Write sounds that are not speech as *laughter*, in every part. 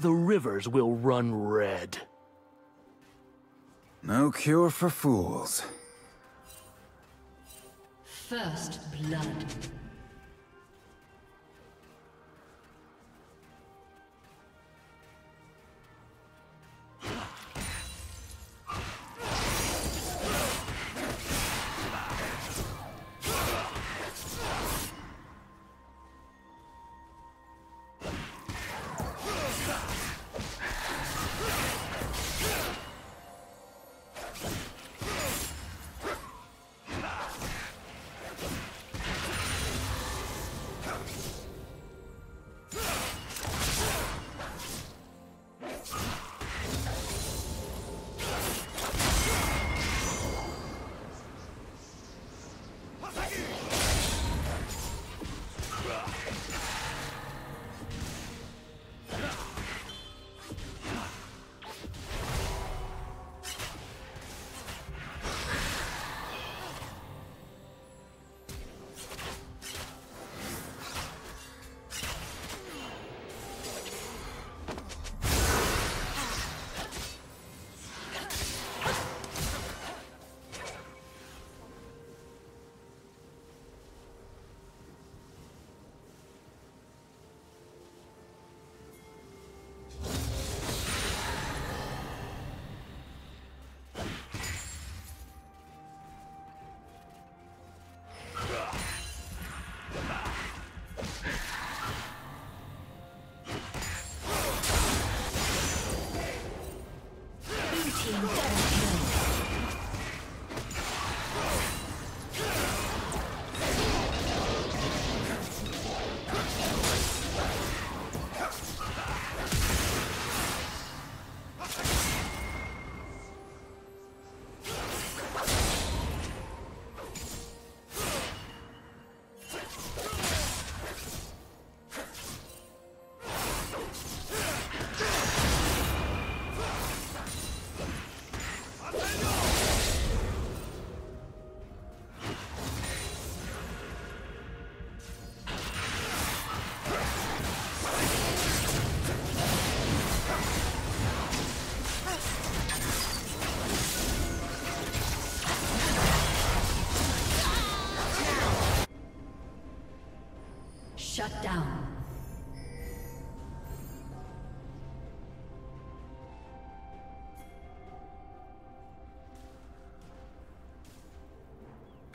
the rivers will run red. No cure for fools. First blood.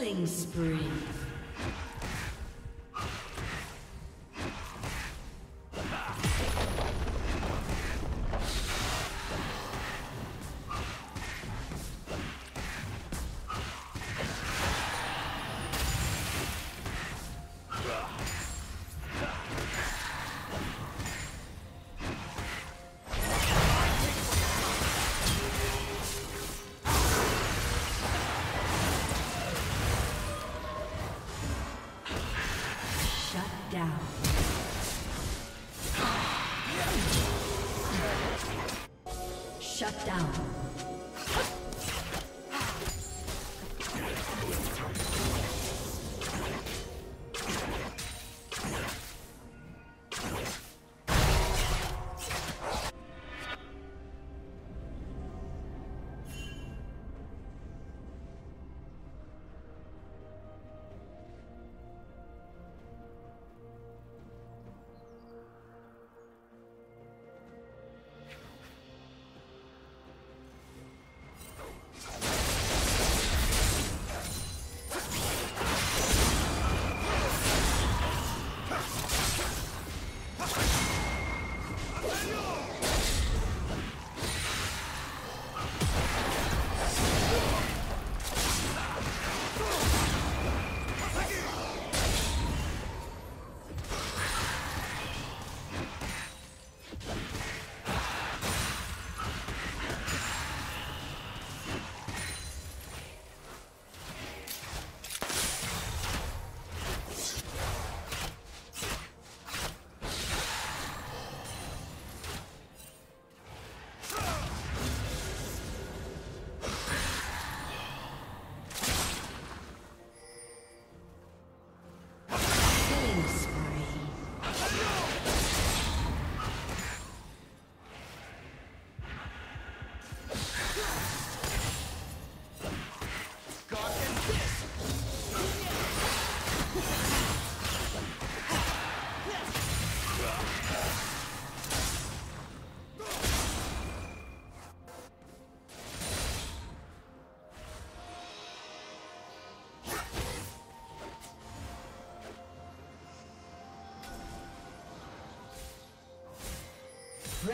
Killing spree.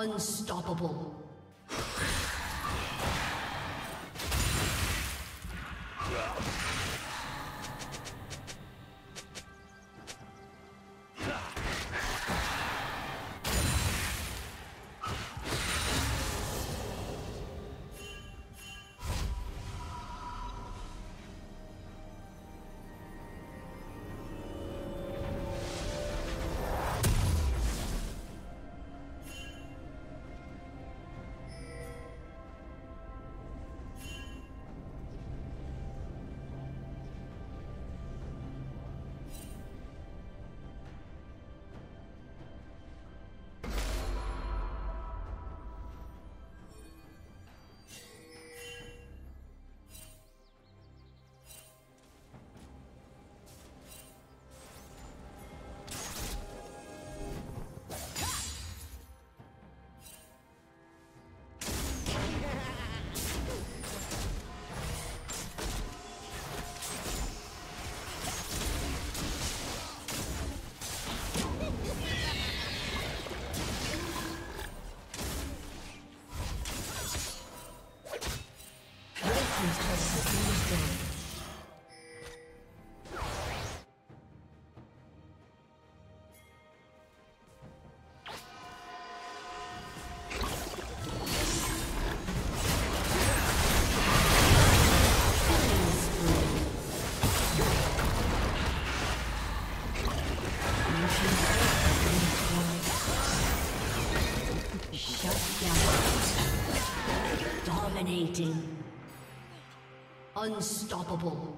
Unstoppable. *sighs* Dominating. Unstoppable.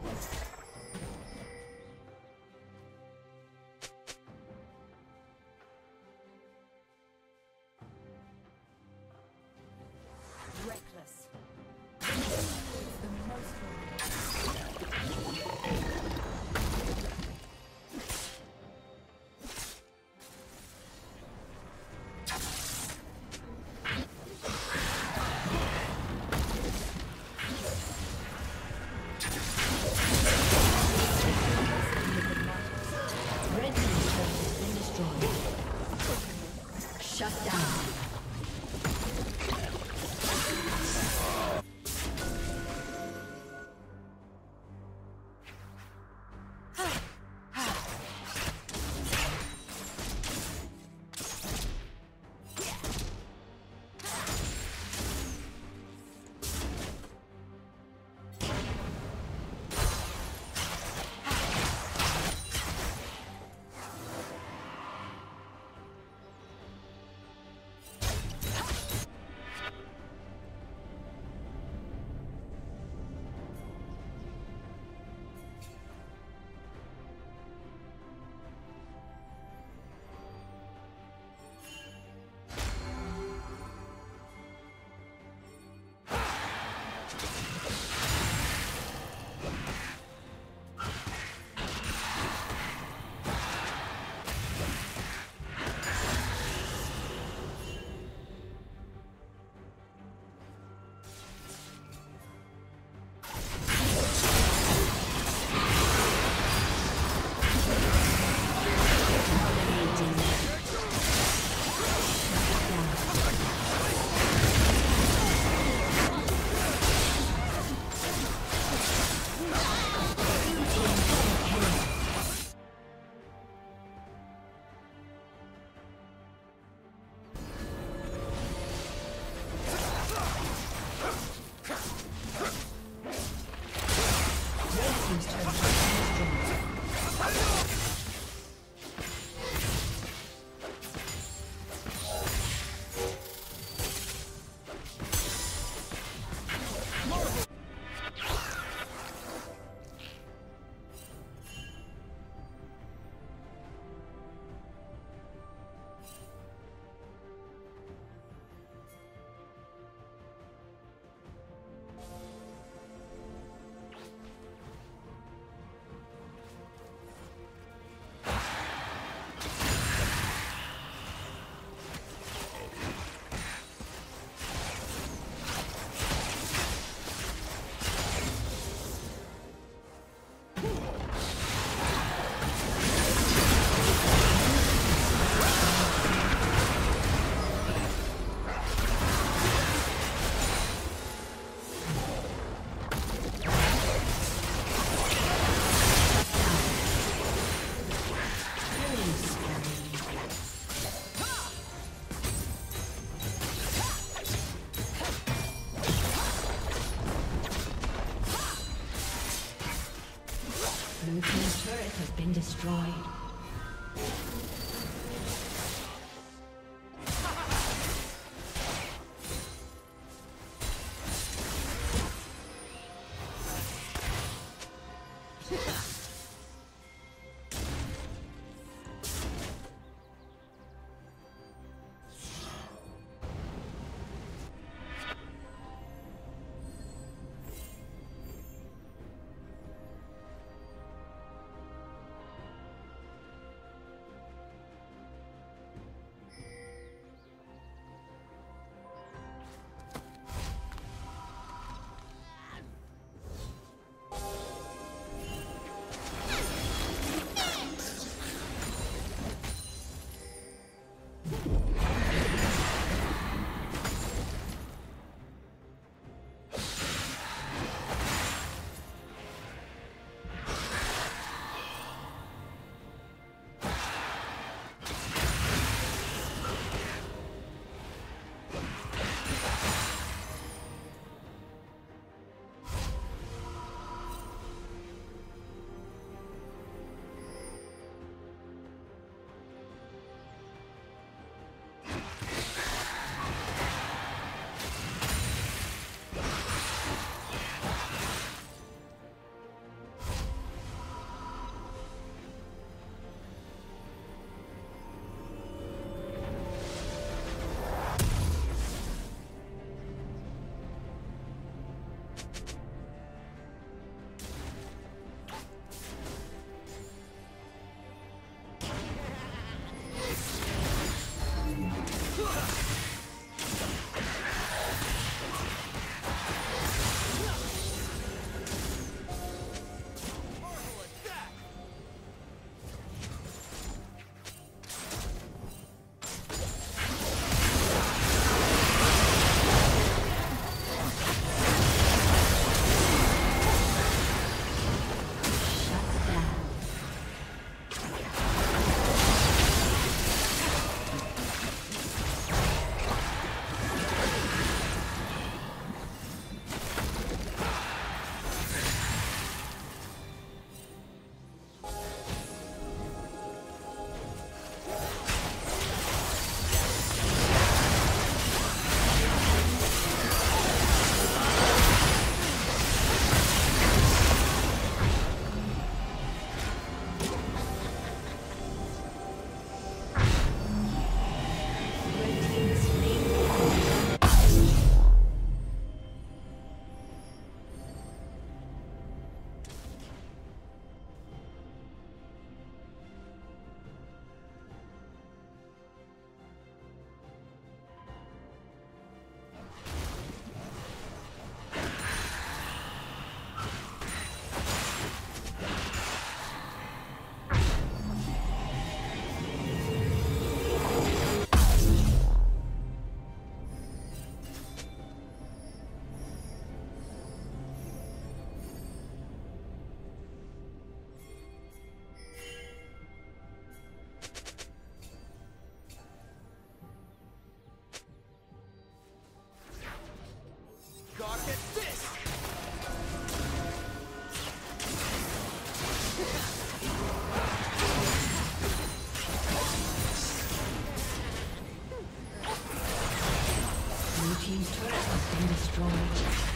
destroyed.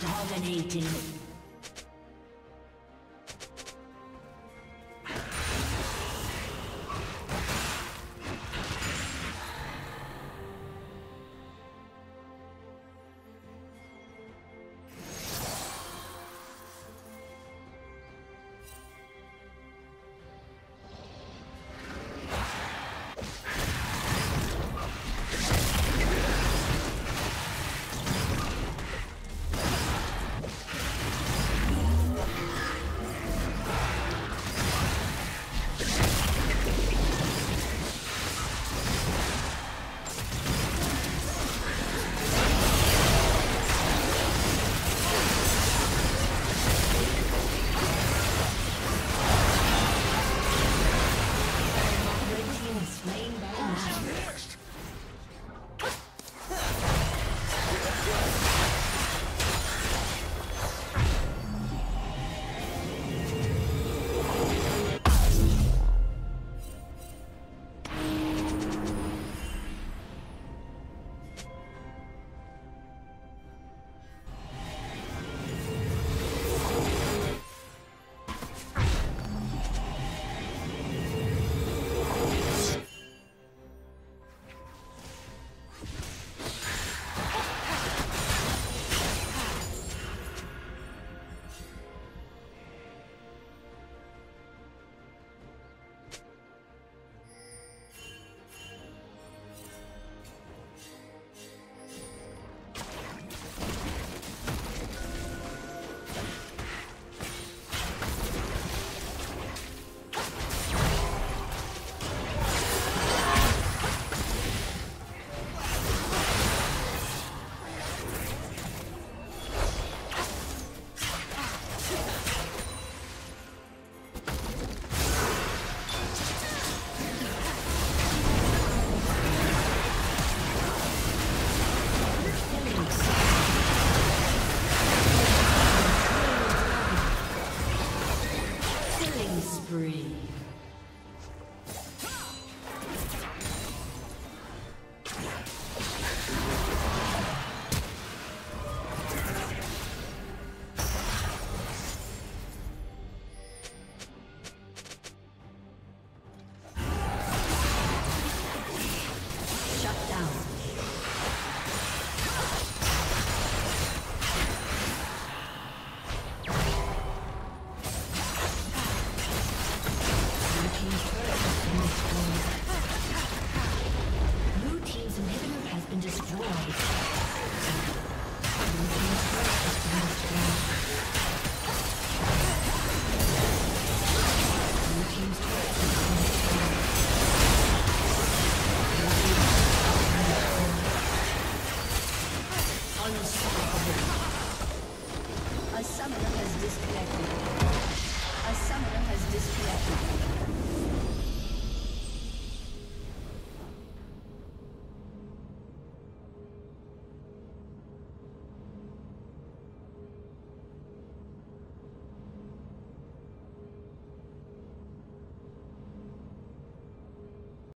Dominating.